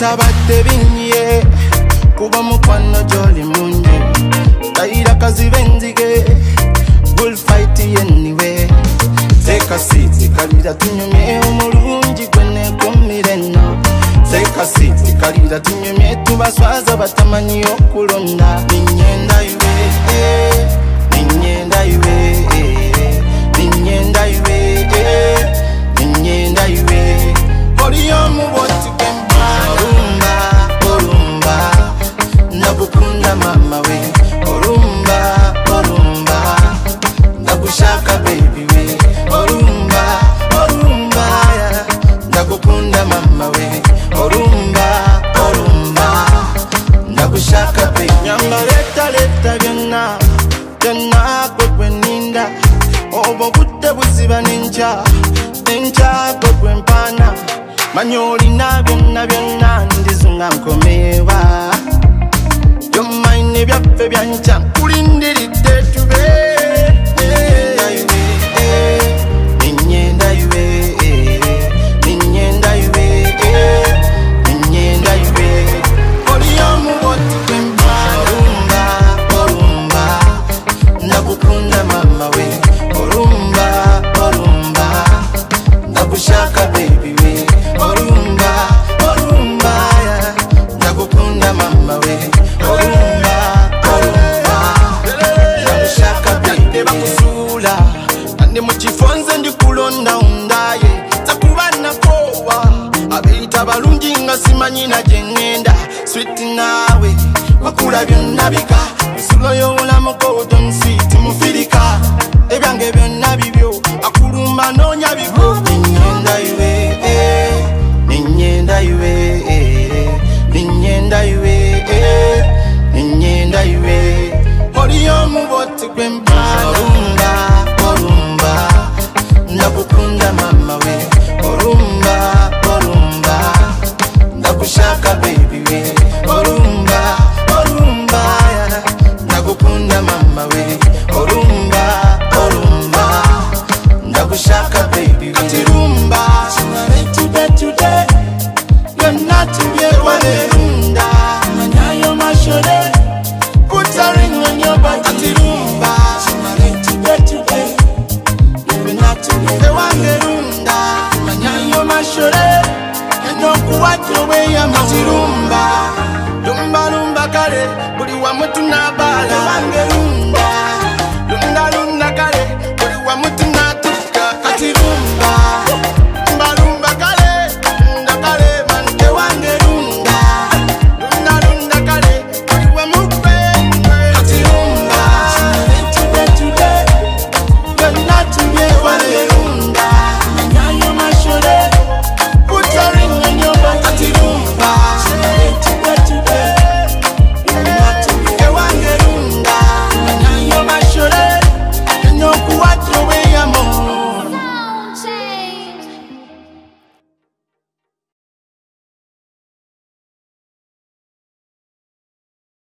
tabadde binye kuba mukwano gyoli mungi tayira kaziba enzige bullfight yenniwe. Tekasiiti kalira tunyumye omulungi gwenekumira enno tekasiiti kalira tunyumye tubaswaza batamanyi okulonda. Ninyenda iwe obwo budde buziba nenkya nenkya gwe gwempaana manya olina byonna byonna ndizunga nkomeewa byomaine byaffe byankya kulindiridde nga simanyina gyeŋŋenda switi naawe wakula byonna bika ensulo y'obulamuko tonswiti mufirika. Ebyange byonna bibyo akulumba noonya bibyo. Ninyenda iwe eh, ninyenda iwe eh, ninyenda iwe eh, ninyenda iwe. Oliyomu boti gwempa olumba nakukunda mama ya mazirumba lumbalumba kale buli wamu tunabaala. Wange lumba.